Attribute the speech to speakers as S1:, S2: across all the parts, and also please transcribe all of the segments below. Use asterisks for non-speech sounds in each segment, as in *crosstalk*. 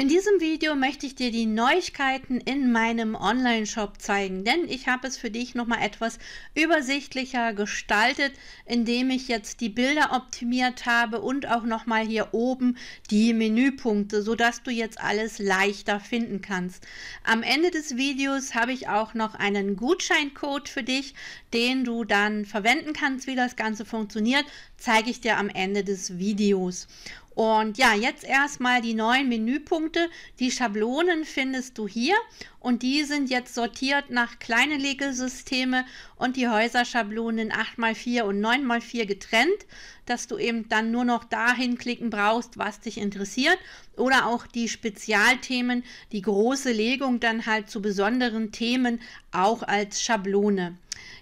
S1: In diesem Video möchte ich dir die Neuigkeiten in meinem Online-Shop zeigen, denn ich habe es für dich nochmal etwas übersichtlicher gestaltet, indem ich jetzt die Bilder optimiert habe und auch nochmal hier oben die Menüpunkte, sodass du jetzt alles leichter finden kannst. Am Ende des Videos habe ich auch noch einen Gutscheincode für dich, den du dann verwenden kannst, wie das Ganze funktioniert, zeige ich dir am Ende des Videos. Und ja, jetzt erstmal die neuen Menüpunkte. Die Schablonen findest du hier und die sind jetzt sortiert nach kleine Legesysteme und die Häuserschablonen 8x4 und 9x4 getrennt, dass du eben dann nur noch dahin klicken brauchst, was dich interessiert oder auch die Spezialthemen, die große Legung dann halt zu besonderen Themen auch als Schablone.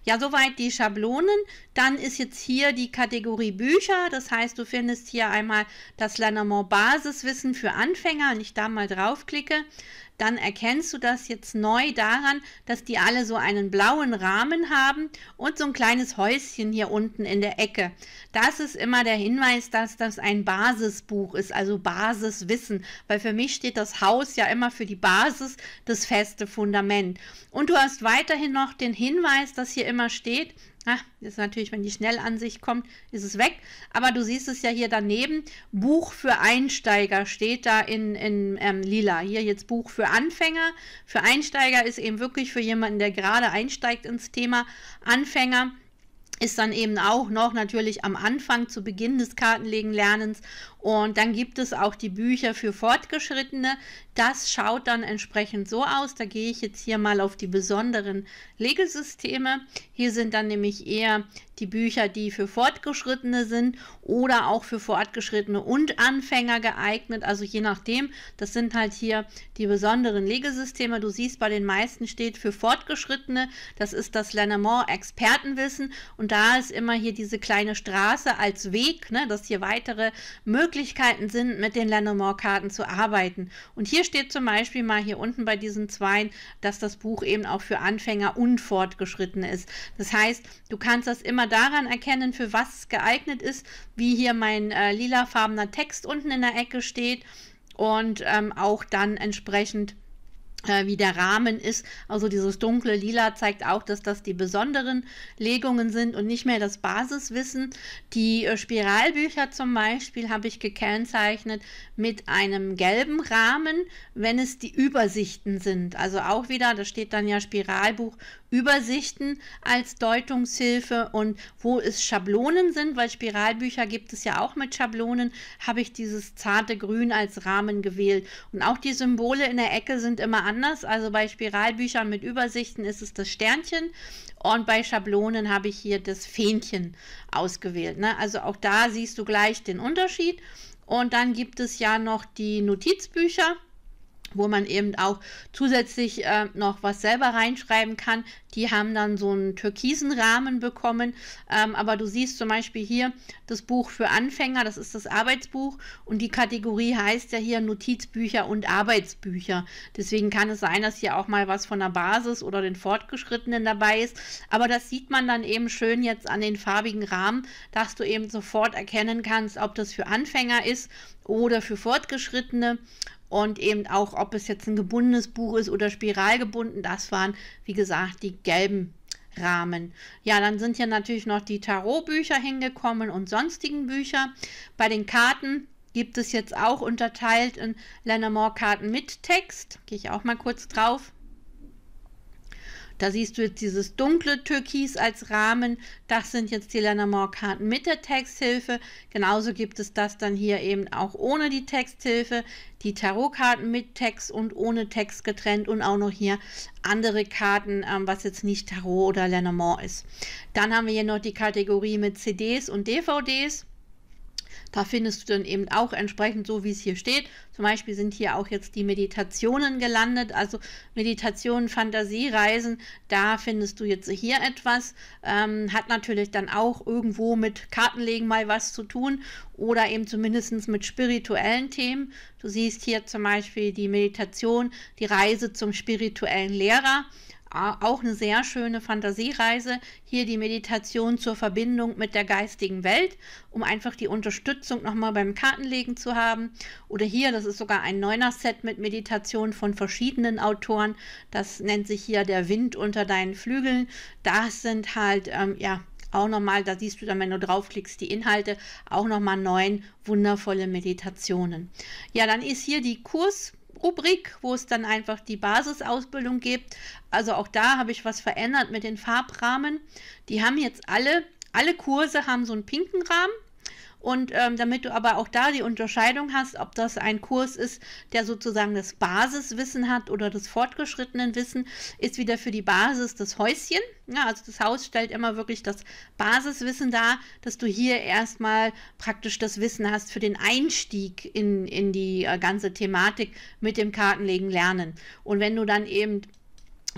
S1: Ja, soweit die Schablonen. Dann ist jetzt hier die Kategorie Bücher. Das heißt, du findest hier einmal das Lenormand Basiswissen für Anfänger. Wenn ich da mal draufklicke, dann erkennst du das jetzt neu daran, dass die alle so einen blauen Rahmen haben und so ein kleines Häuschen hier unten in der Ecke. Das ist immer der Hinweis, dass das ein Basisbuch ist, also Basiswissen, weil für mich steht das Haus ja immer für die Basis, das feste Fundament. Und du hast weiterhin noch den Hinweis, dass hier immer steht, Ach, ist natürlich, wenn die Schnellansicht kommt, ist es weg. Aber du siehst es ja hier daneben. Buch für Einsteiger steht da in, in ähm, lila. Hier jetzt Buch für Anfänger. Für Einsteiger ist eben wirklich für jemanden, der gerade einsteigt ins Thema Anfänger ist dann eben auch noch natürlich am Anfang zu Beginn des Kartenlegen-Lernens und dann gibt es auch die Bücher für Fortgeschrittene. Das schaut dann entsprechend so aus. Da gehe ich jetzt hier mal auf die besonderen Legesysteme. Hier sind dann nämlich eher die Bücher, die für Fortgeschrittene sind oder auch für Fortgeschrittene und Anfänger geeignet. Also je nachdem, das sind halt hier die besonderen Legesysteme. Du siehst, bei den meisten steht für Fortgeschrittene. Das ist das Lenormand Expertenwissen. Und da ist immer hier diese kleine Straße als Weg, ne, dass hier weitere Möglichkeiten Möglichkeiten sind, mit den Lenormand-Karten zu arbeiten. Und hier steht zum Beispiel mal hier unten bei diesen zwei, dass das Buch eben auch für Anfänger und Fortgeschrittene ist. Das heißt, du kannst das immer daran erkennen, für was es geeignet ist, wie hier mein äh, lilafarbener Text unten in der Ecke steht und ähm, auch dann entsprechend wie der Rahmen ist. Also dieses dunkle Lila zeigt auch, dass das die besonderen Legungen sind und nicht mehr das Basiswissen. Die äh, Spiralbücher zum Beispiel habe ich gekennzeichnet mit einem gelben Rahmen, wenn es die Übersichten sind. Also auch wieder, da steht dann ja Spiralbuch Übersichten als Deutungshilfe und wo es Schablonen sind, weil Spiralbücher gibt es ja auch mit Schablonen, habe ich dieses zarte Grün als Rahmen gewählt. Und auch die Symbole in der Ecke sind immer anders. Also bei Spiralbüchern mit Übersichten ist es das Sternchen und bei Schablonen habe ich hier das Fähnchen ausgewählt. Ne? Also auch da siehst du gleich den Unterschied. Und dann gibt es ja noch die Notizbücher wo man eben auch zusätzlich äh, noch was selber reinschreiben kann. Die haben dann so einen türkisen Rahmen bekommen. Ähm, aber du siehst zum Beispiel hier das Buch für Anfänger, das ist das Arbeitsbuch und die Kategorie heißt ja hier Notizbücher und Arbeitsbücher. Deswegen kann es sein, dass hier auch mal was von der Basis oder den Fortgeschrittenen dabei ist. Aber das sieht man dann eben schön jetzt an den farbigen Rahmen, dass du eben sofort erkennen kannst, ob das für Anfänger ist oder für Fortgeschrittene und eben auch, ob es jetzt ein gebundenes Buch ist oder spiralgebunden, das waren, wie gesagt, die gelben Rahmen. Ja, dann sind hier natürlich noch die Tarotbücher hingekommen und sonstigen Bücher. Bei den Karten gibt es jetzt auch unterteilt in Lenormand-Karten mit Text. Gehe ich auch mal kurz drauf. Da siehst du jetzt dieses dunkle Türkis als Rahmen. Das sind jetzt die Lenormand-Karten mit der Texthilfe. Genauso gibt es das dann hier eben auch ohne die Texthilfe. Die Tarotkarten mit Text und ohne Text getrennt und auch noch hier andere Karten, ähm, was jetzt nicht Tarot oder Lenormand ist. Dann haben wir hier noch die Kategorie mit CDs und DVDs. Da findest du dann eben auch entsprechend so, wie es hier steht. Zum Beispiel sind hier auch jetzt die Meditationen gelandet, also Meditationen, Fantasiereisen. Da findest du jetzt hier etwas. Ähm, hat natürlich dann auch irgendwo mit Kartenlegen mal was zu tun oder eben zumindest mit spirituellen Themen. Du siehst hier zum Beispiel die Meditation, die Reise zum spirituellen Lehrer. Auch eine sehr schöne Fantasiereise. Hier die Meditation zur Verbindung mit der geistigen Welt, um einfach die Unterstützung nochmal beim Kartenlegen zu haben. Oder hier, das ist sogar ein Neuner-Set mit Meditation von verschiedenen Autoren. Das nennt sich hier der Wind unter deinen Flügeln. Das sind halt, ähm, ja, auch nochmal, da siehst du dann, wenn du draufklickst, die Inhalte, auch nochmal neun wundervolle Meditationen. Ja, dann ist hier die Kursrubrik, wo es dann einfach die Basisausbildung gibt. Also auch da habe ich was verändert mit den Farbrahmen. Die haben jetzt alle, alle Kurse haben so einen pinken Rahmen und ähm, damit du aber auch da die Unterscheidung hast, ob das ein Kurs ist, der sozusagen das Basiswissen hat oder das fortgeschrittenen Wissen, ist wieder für die Basis das Häuschen. Ja, also das Haus stellt immer wirklich das Basiswissen dar, dass du hier erstmal praktisch das Wissen hast für den Einstieg in, in die äh, ganze Thematik mit dem Kartenlegen lernen. Und wenn du dann eben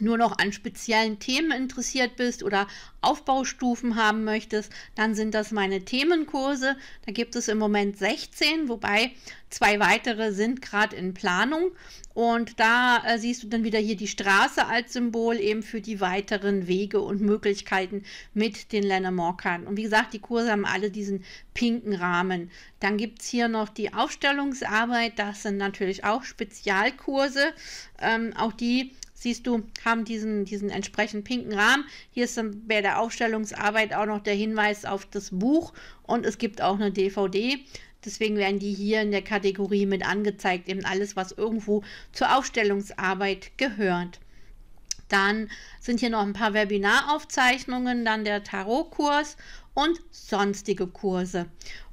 S1: nur noch an speziellen Themen interessiert bist oder Aufbaustufen haben möchtest, dann sind das meine Themenkurse. Da gibt es im Moment 16, wobei zwei weitere sind gerade in Planung. Und da äh, siehst du dann wieder hier die Straße als Symbol eben für die weiteren Wege und Möglichkeiten mit den Lenormand-Karten. Und wie gesagt, die Kurse haben alle diesen pinken Rahmen. Dann gibt es hier noch die Aufstellungsarbeit. Das sind natürlich auch Spezialkurse. Ähm, auch die siehst du, haben diesen, diesen entsprechend pinken Rahmen. Hier ist dann bei der Aufstellungsarbeit auch noch der Hinweis auf das Buch und es gibt auch eine DVD. Deswegen werden die hier in der Kategorie mit angezeigt, eben alles, was irgendwo zur Aufstellungsarbeit gehört. Dann sind hier noch ein paar Webinaraufzeichnungen, dann der Tarotkurs und sonstige Kurse.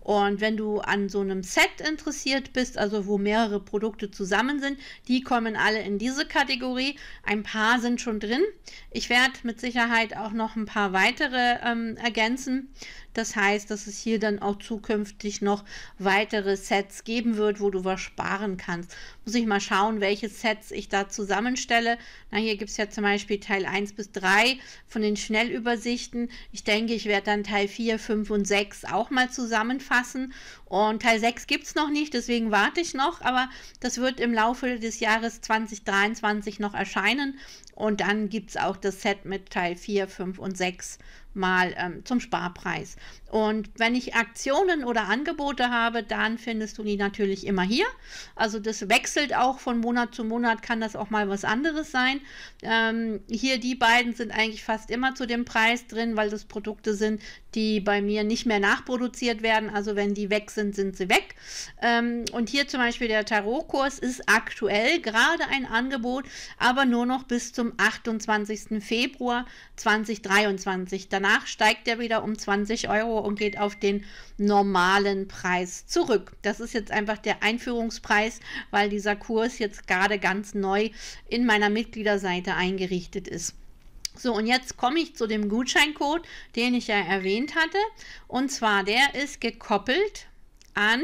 S1: Und wenn du an so einem Set interessiert bist, also wo mehrere Produkte zusammen sind, die kommen alle in diese Kategorie. Ein paar sind schon drin. Ich werde mit Sicherheit auch noch ein paar weitere ähm, ergänzen. Das heißt, dass es hier dann auch zukünftig noch weitere Sets geben wird, wo du was sparen kannst. Muss ich mal schauen, welche Sets ich da zusammenstelle. Na, hier gibt es ja zum Beispiel Teil 1 bis 3 von den Schnellübersichten. Ich denke, ich werde dann Teil 4, 5 und 6 auch mal zusammenfassen. Und Teil 6 gibt es noch nicht, deswegen warte ich noch. Aber das wird im Laufe des Jahres 2023 noch erscheinen. Und dann gibt es auch das Set mit Teil 4, 5 und 6 mal ähm, zum Sparpreis. Und wenn ich Aktionen oder Angebote habe, dann findest du die natürlich immer hier. Also das wechselt auch von Monat zu Monat, kann das auch mal was anderes sein. Ähm, hier die beiden sind eigentlich fast immer zu dem Preis drin, weil das Produkte sind, die bei mir nicht mehr nachproduziert werden. Also wenn die weg sind, sind sie weg. Ähm, und hier zum Beispiel der Tarotkurs ist aktuell gerade ein Angebot, aber nur noch bis zum 28. Februar 2023. Danach steigt er wieder um 20 Euro und geht auf den normalen Preis zurück. Das ist jetzt einfach der Einführungspreis, weil dieser Kurs jetzt gerade ganz neu in meiner Mitgliederseite eingerichtet ist. So, und jetzt komme ich zu dem Gutscheincode, den ich ja erwähnt hatte. Und zwar, der ist gekoppelt an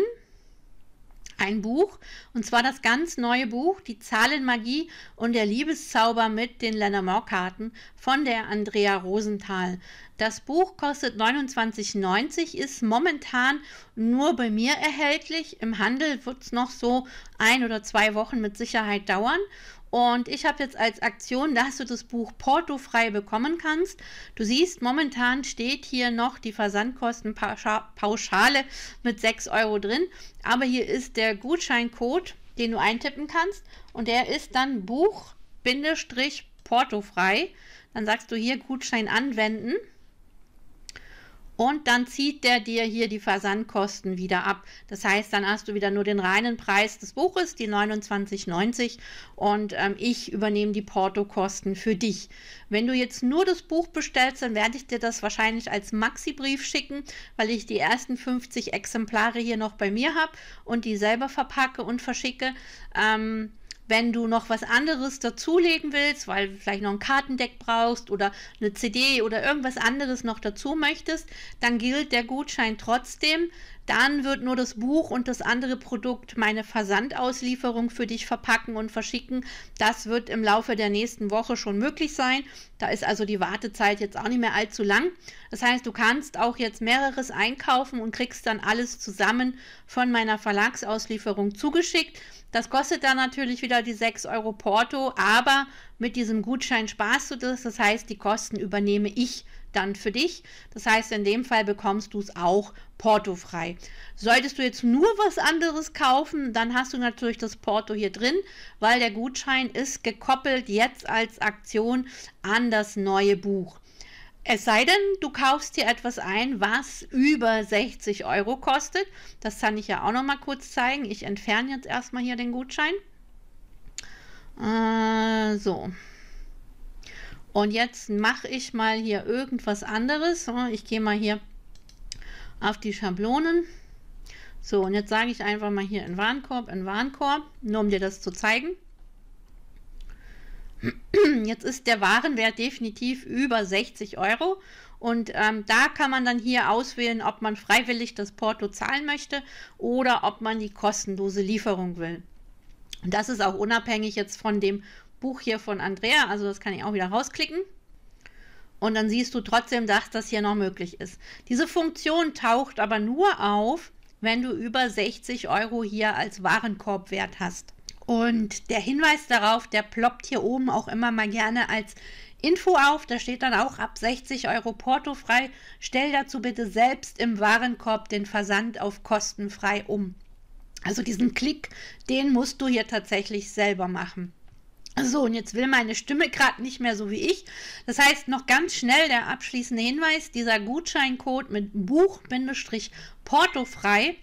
S1: ein Buch, und zwar das ganz neue Buch, Die Zahlenmagie und der Liebeszauber mit den Lenormand-Karten von der Andrea Rosenthal. Das Buch kostet 29,90, ist momentan nur bei mir erhältlich. Im Handel wird es noch so ein oder zwei Wochen mit Sicherheit dauern. Und ich habe jetzt als Aktion, dass du das Buch portofrei bekommen kannst. Du siehst, momentan steht hier noch die Versandkostenpauschale mit 6 Euro drin. Aber hier ist der Gutscheincode, den du eintippen kannst. Und der ist dann Buch-portofrei. Dann sagst du hier Gutschein anwenden. Und dann zieht der dir hier die Versandkosten wieder ab. Das heißt, dann hast du wieder nur den reinen Preis des Buches, die 29,90 und ähm, ich übernehme die Portokosten für dich. Wenn du jetzt nur das Buch bestellst, dann werde ich dir das wahrscheinlich als Maxi-Brief schicken, weil ich die ersten 50 Exemplare hier noch bei mir habe und die selber verpacke und verschicke. Ähm, wenn du noch was anderes dazulegen willst, weil du vielleicht noch ein Kartendeck brauchst oder eine CD oder irgendwas anderes noch dazu möchtest, dann gilt der Gutschein trotzdem. Dann wird nur das Buch und das andere Produkt meine Versandauslieferung für dich verpacken und verschicken. Das wird im Laufe der nächsten Woche schon möglich sein. Da ist also die Wartezeit jetzt auch nicht mehr allzu lang. Das heißt, du kannst auch jetzt mehreres einkaufen und kriegst dann alles zusammen von meiner Verlagsauslieferung zugeschickt. Das kostet dann natürlich wieder die 6 Euro Porto, aber mit diesem Gutschein sparst du das. Das heißt, die Kosten übernehme ich dann für dich. Das heißt, in dem Fall bekommst du es auch portofrei. Solltest du jetzt nur was anderes kaufen, dann hast du natürlich das Porto hier drin, weil der Gutschein ist gekoppelt jetzt als Aktion an das neue Buch. Es sei denn, du kaufst dir etwas ein, was über 60 Euro kostet. Das kann ich ja auch noch mal kurz zeigen. Ich entferne jetzt erstmal hier den Gutschein. Äh, so. Und jetzt mache ich mal hier irgendwas anderes. Ich gehe mal hier auf die Schablonen. So, und jetzt sage ich einfach mal hier in Warenkorb, in Warenkorb, nur um dir das zu zeigen. *clears throat* Jetzt ist der Warenwert definitiv über 60 Euro und ähm, da kann man dann hier auswählen, ob man freiwillig das Porto zahlen möchte oder ob man die kostenlose Lieferung will. Und das ist auch unabhängig jetzt von dem Buch hier von Andrea, also das kann ich auch wieder rausklicken. Und dann siehst du trotzdem, dass das hier noch möglich ist. Diese Funktion taucht aber nur auf, wenn du über 60 Euro hier als Warenkorbwert hast. Und der Hinweis darauf, der ploppt hier oben auch immer mal gerne als Info auf. Da steht dann auch ab 60 Euro portofrei. Stell dazu bitte selbst im Warenkorb den Versand auf kostenfrei um. Also diesen Klick, den musst du hier tatsächlich selber machen. So, und jetzt will meine Stimme gerade nicht mehr so wie ich. Das heißt, noch ganz schnell der abschließende Hinweis, dieser Gutscheincode mit Buch-Portofrei,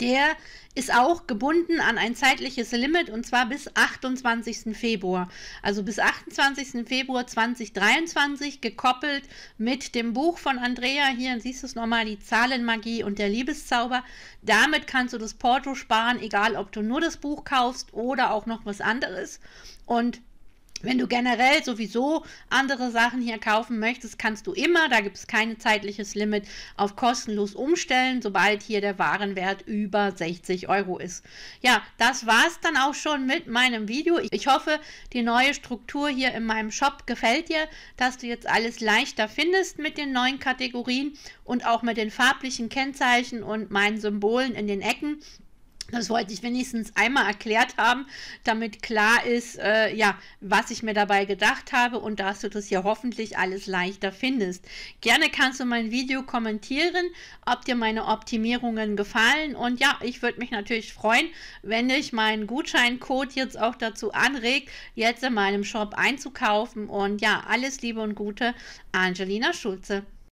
S1: der ist auch gebunden an ein zeitliches Limit und zwar bis 28. Februar. Also bis 28. Februar 2023 gekoppelt mit dem Buch von Andrea. Hier siehst du es nochmal, die Zahlenmagie und der Liebeszauber. Damit kannst du das Porto sparen, egal ob du nur das Buch kaufst oder auch noch was anderes. Und wenn du generell sowieso andere Sachen hier kaufen möchtest, kannst du immer, da gibt es kein zeitliches Limit, auf kostenlos umstellen, sobald hier der Warenwert über 60 Euro ist. Ja, das war es dann auch schon mit meinem Video. Ich hoffe, die neue Struktur hier in meinem Shop gefällt dir, dass du jetzt alles leichter findest mit den neuen Kategorien und auch mit den farblichen Kennzeichen und meinen Symbolen in den Ecken. Das wollte ich wenigstens einmal erklärt haben, damit klar ist, äh, ja, was ich mir dabei gedacht habe und dass du das hier hoffentlich alles leichter findest. Gerne kannst du mein Video kommentieren, ob dir meine Optimierungen gefallen und ja, ich würde mich natürlich freuen, wenn dich mein Gutscheincode jetzt auch dazu anregt, jetzt in meinem Shop einzukaufen und ja, alles Liebe und Gute, Angelina Schulze.